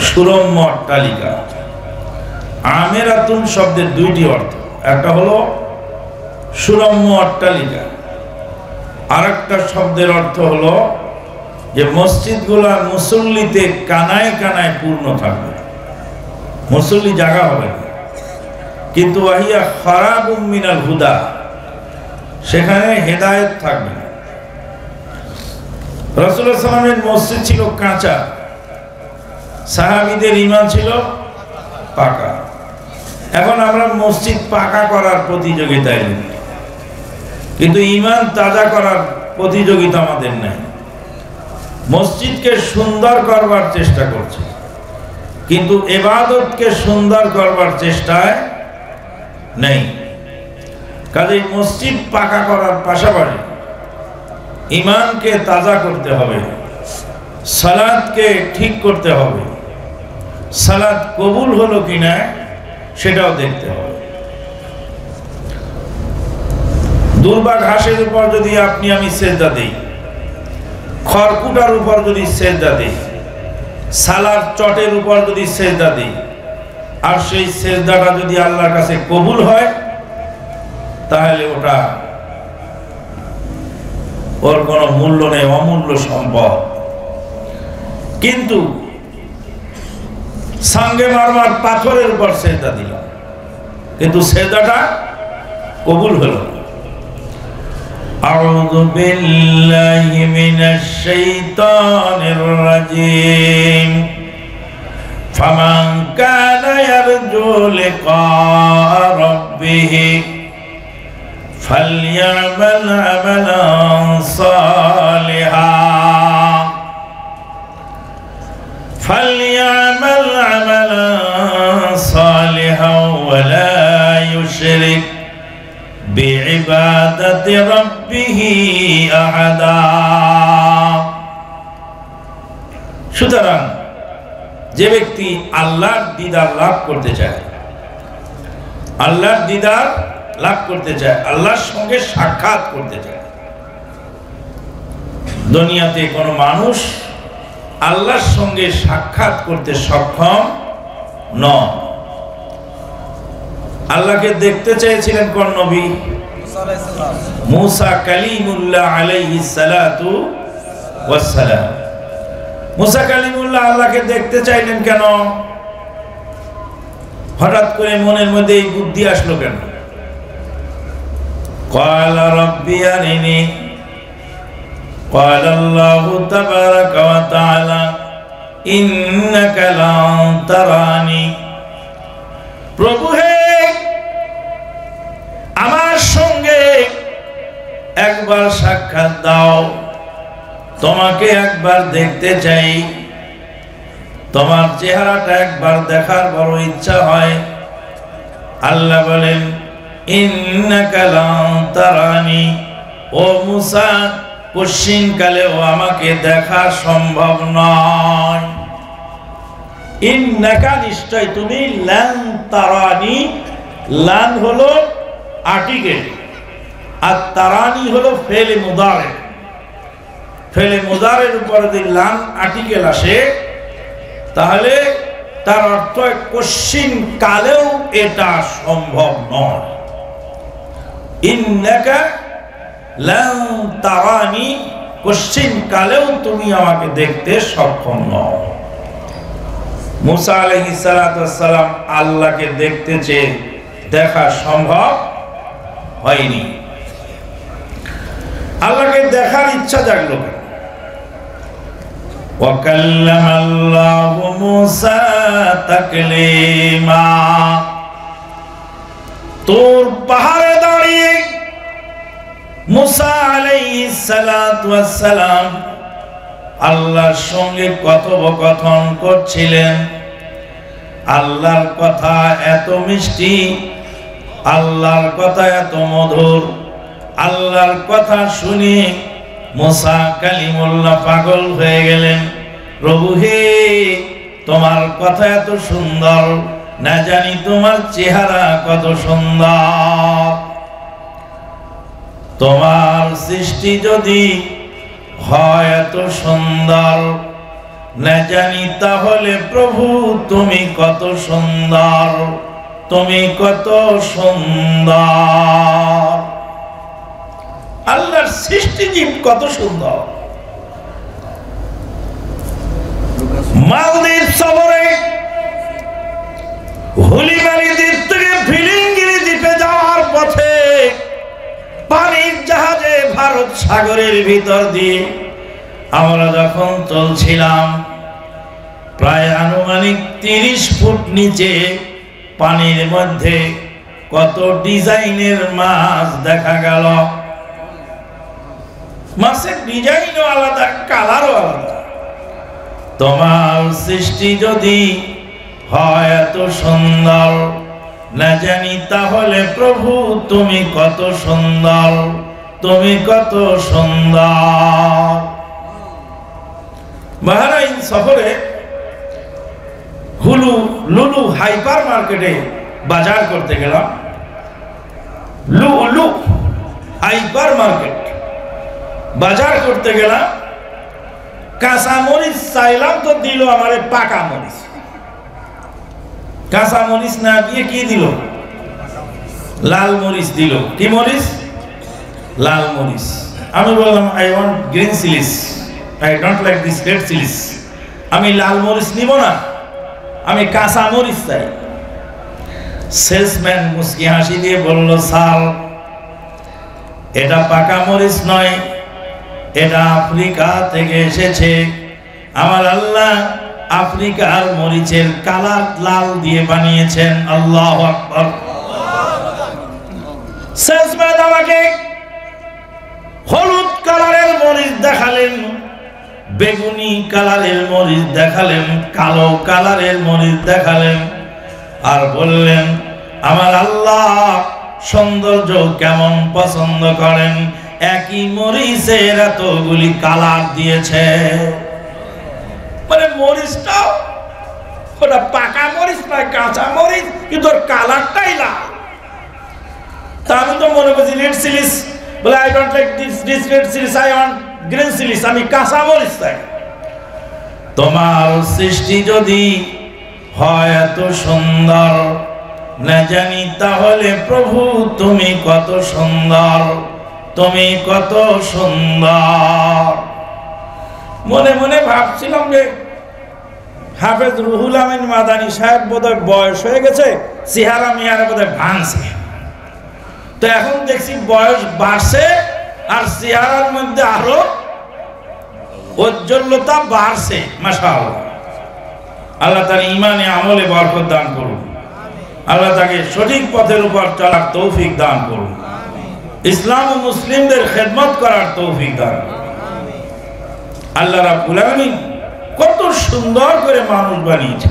সুরম্য অট্টালিকা। আমেরাতুন শব্দের দুইটি অর্থ। একটা হলো সুরম্য অট্টালিকা। আর একটা শব্দের অর্থ হলো যে মসজিদগুলা মুসল্লিতে কানায় কানায় পূর্ণ থাকবে। মুসল্লি জায়গা হবে কিন্তু ওয়াহিয়া খারাপ হুদা, সেখানে হেদায়েত থাকবে রসুল্লাহ মসজিদ ছিল কাঁচা। সাহাবিদের ইমান ছিল পাকা। এখন আমরা মসজিদ পাকা করার প্রতিযোগিতায় নেই। কিন্তু ইমান তাজা করার প্রতিযোগিতা আমাদের নেই। মসজিদকে সুন্দর করবার চেষ্টা করছে। কিন্তু এবাদতকে সুন্দর করবার চেষ্টায় নেই। কাজেই মসজিদ পাকা করার পাশাপাশি ইমানকে তাজা করতে হবে, সালাদকে ঠিক করতে হবে। সালাদ কবুল হলো কিনা, সেটাও দেখতে হবে। দুর্বা ঘাসের উপর যদি আপনি, আমি সেজদা দিই। খড়কুটার উপর যদি সেজদা দিই। সালার চটের উপর যদি সেজদা দিই। আর সেই সেজদাটা যদি আল্লাহর কাছে কবুল হয়, তাহলে ওটা ওর কোনো মূল্য নেই, অমূল্য সম্পদ। কিন্তু সঙ্গে মারমার পাথরের উপর সেজদা দিল কিন্তু সেজদাটা কবুল হলো না أعوذ بالله من الشيطان الرجيم فمن كان يرجو لقاء ربه فليعمل عملا يشرك بعبادة ربه أحدا সুতরাং যে ব্যক্তি আল্লাহর দিদার লাভ করতে চায় আল্লাহর দিদার লাভ করতে চায় আল্লাহর সঙ্গে সাক্ষাৎ করতে চায় দুনিয়াতে কোনো মানুষ আল্লাহর সঙ্গে সাক্ষাৎ করতে সক্ষম নয় আল্লাহকে দেখতে চেয়েছিলেন কোন নবী মুসা কালিমুল্লাহ আলাইহি সালাতু ওয়াসসালাম মুসা কালিমুল্লাহ আল্লাহকে দেখতে চাইলেন কেন হঠাৎ করে মনের মধ্যে এই বুদ্ধি আসলো কেন قال ربي أرني قال الله تبارك وتعالى إنك لن تراني প্রভু হে একবার সাক্ষাৎ দাও। তোমাকে একবার দেখতে চাই। তোমার চেহারাটা একবার দেখার বড় ইচ্ছা হয়। আল্লাহ বলেন তারানি। ও মুসা পশ্চিমকালেও আমাকে দেখা সম্ভব নয়। ইন্নাকা নিশ্চয় তুমি ল্যান তারানি। লান হলো আর্টিকেল। আর তারানি হলো ফেলে মুদারে ফেলে মুদারের উপরে যদি লান আর্টিকেল আসে, তাহলে তার অর্থ কোশ্চিন কালেও এটা সম্ভব নয়। ইন্নাকা লান তারানি, কোশ্চিন কালেও তুমি আমাকে দেখতে সক্ষম নও। মুসা আলহি সালাম আল্লাহকে দেখতে চেয়ে দেখা সম্ভব হয়নি। ইচ্ছা জাগলো কেন وكلم الله موسى تكليما তোর পাহাড়ে দাঁড়িয়ে মুসা আলাইহিস সালাতু ওয়াস সালাম আল্লাহর সঙ্গে কথোপকথন করছিলেন আল্লাহর কথা এত মিষ্টি আল্লাহর কথা এত মধুর আল্লাহর কথা শুনে মোসা কালিমুল্লাহ পাগল হয়ে গেলেন। প্রভু হে, তোমার কথা এত সুন্দর। না জানি তোমার চেহারা কত সুন্দর। তোমার সৃষ্টি যদি হয় এত সুন্দর, না জানি তাহলে প্রভু তুমি কত সুন্দর। তুমি কত সুন্দর। আল্লাহর সৃষ্টিজীব কত সুন্দর। মালদ্বীপ সফরে হুলিমারি দ্বীপ থেকে ফিলিঙ্গিরি দ্বীপে যাওয়ার পথে পানির জাহাজে ভারত সাগরের ভিতর দিয়ে আমরা যখন চলছিলাম, প্রায় আনুমানিক তিরিশ ফুট নিচে পানির মধ্যে কত ডিজাইনের মাছ দেখা গেল। মাছের ডিজাইনও আলাদা, কালারও আলাদা। তোমার সৃষ্টি যদি হয় এত সুন্দর, না জানি তাহলে প্রভু তুমি কত সুন্দর, তুমি কত সুন্দর। বাহারাইন শহরে হুলু লুলু হাইপার মার্কেটে বাজার করতে গেলাম। লুলু হাইপার মার্কেট। বাজার করতে গেলাম, কাঁচা মরিচ চাইলাম তো দিল আমারে পাকা মরিচ। কাঁচা মরিচ না দিয়ে কি দিল? লাল মরিচ দিল। কি মরিচ? লাল মরিচ। আমি বললাম I want green chillies I don't like this red chillies আমি লাল মরিচ নিব না। আমি কাঁচা মরিচ চাই। সেলসম্যান মুসকি হাসি দিয়ে বলল সাল এটা পাকা মরিচ নয় এটা আফ্রিকা থেকে এসেছে। আমার আল্লাহ আফ্রিকার মরিচের কালার লাল দিয়ে বানিয়েছেন। আল্লাহ সেলসম্যান আমাকে হলুদ কালারের মরিচ দেখালেন, বেগুনি কালারের মরিচ দেখালেন, কালো কালারের মরিচ দেখালেন আর বললেন, আমার আল্লাহ সৌন্দর্য কেমন পছন্দ করেন? একই মরিচের এতগুলি কালার দিয়েছে। মানে মরিচটাও ওটা পাকা মরিচ নয়, কাঁচা মরিচ, কিন্তু ওর কালারটাই লাল। তা মনে করছি বলে চিলিস আই গ্রিন আমি কাঁচা মরিচ তোমার সৃষ্টি যদি হয় এত সুন্দর, না জানি তাহলে প্রভু তুমি কত সুন্দর। তুমি কত সুন্দর। মনে মনে ভাবছিলাম যে হাফেজ রুহুল আমিন মাদানি সাহেব বোধহয় বয়স হয়ে গেছে, চেহারা মিহারা বোধহয় ভাঙছে। তো এখন দেখছি বয়স বাড়ছে আর চেহারার মধ্যে আরও ঔজ্জ্বল্যতা বাড়ছে মাসা আল্লাহ তার ইমানে আমলে বরকত দান করুন। আল্লাহ তাকে সঠিক পথের উপর চলার তৌফিক দান করুন। ইসলাম ও মুসলিমদের খেদমত করার তৌফিক দান। আল্লাহ রাবুল আলমিন কত সুন্দর করে মানুষ বানিয়েছে